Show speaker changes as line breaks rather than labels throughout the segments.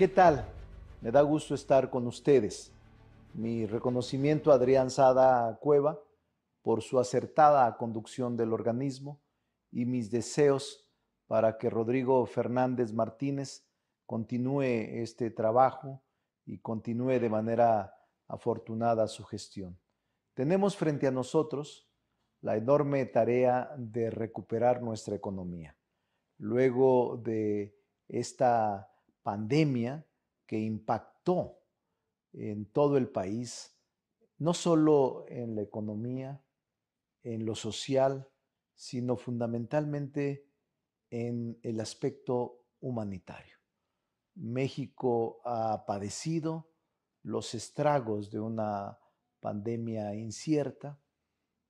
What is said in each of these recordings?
¿Qué tal? Me da gusto estar con ustedes. Mi reconocimiento a Adrián Sada Cueva por su acertada conducción del organismo y mis deseos para que Rodrigo Fernández Martínez continúe este trabajo y continúe de manera afortunada su gestión. Tenemos frente a nosotros la enorme tarea de recuperar nuestra economía. Luego de esta pandemia que impactó en todo el país, no solo en la economía, en lo social, sino fundamentalmente en el aspecto humanitario. México ha padecido los estragos de una pandemia incierta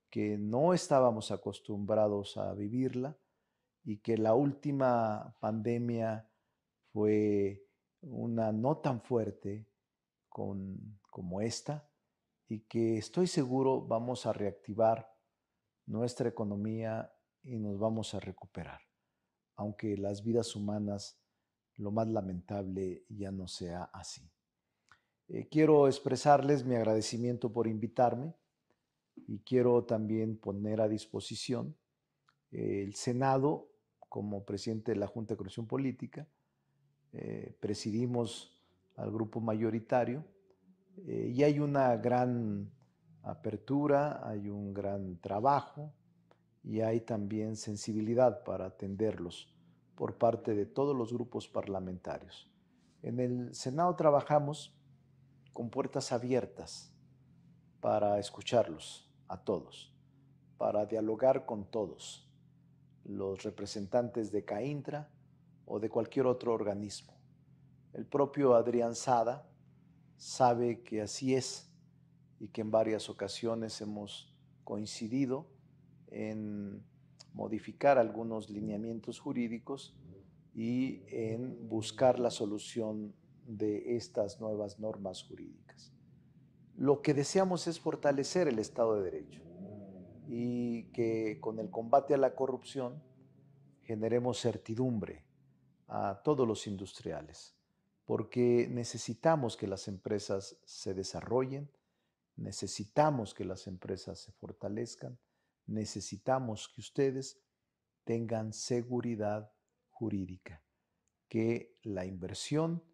que no estábamos acostumbrados a vivirla y que la última pandemia fue una no tan fuerte como esta y que estoy seguro vamos a reactivar nuestra economía y nos vamos a recuperar, aunque las vidas humanas, lo más lamentable, ya no sea así. Eh, quiero expresarles mi agradecimiento por invitarme y quiero también poner a disposición el Senado como presidente de la Junta de Corrección Política. Eh, presidimos al grupo mayoritario eh, y hay una gran apertura, hay un gran trabajo y hay también sensibilidad para atenderlos por parte de todos los grupos parlamentarios. En el Senado trabajamos con puertas abiertas para escucharlos a todos, para dialogar con todos, los representantes de CAINTRA o de cualquier otro organismo. El propio Adrián Sada sabe que así es y que en varias ocasiones hemos coincidido en modificar algunos lineamientos jurídicos y en buscar la solución de estas nuevas normas jurídicas. Lo que deseamos es fortalecer el Estado de Derecho y que con el combate a la corrupción generemos certidumbre a todos los industriales, porque necesitamos que las empresas se desarrollen, necesitamos que las empresas se fortalezcan, necesitamos que ustedes tengan seguridad jurídica, que la inversión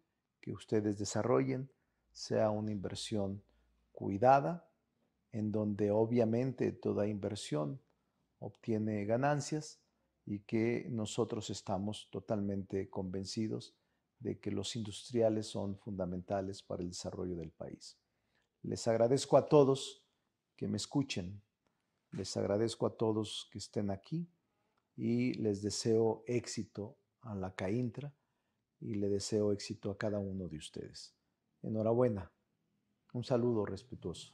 que ustedes desarrollen sea una inversión cuidada, en donde obviamente toda inversión obtiene ganancias y que nosotros estamos totalmente convencidos de que los industriales son fundamentales para el desarrollo del país. Les agradezco a todos que me escuchen, les agradezco a todos que estén aquí y les deseo éxito a la CAINTRA y le deseo éxito a cada uno de ustedes. Enhorabuena. Un saludo respetuoso.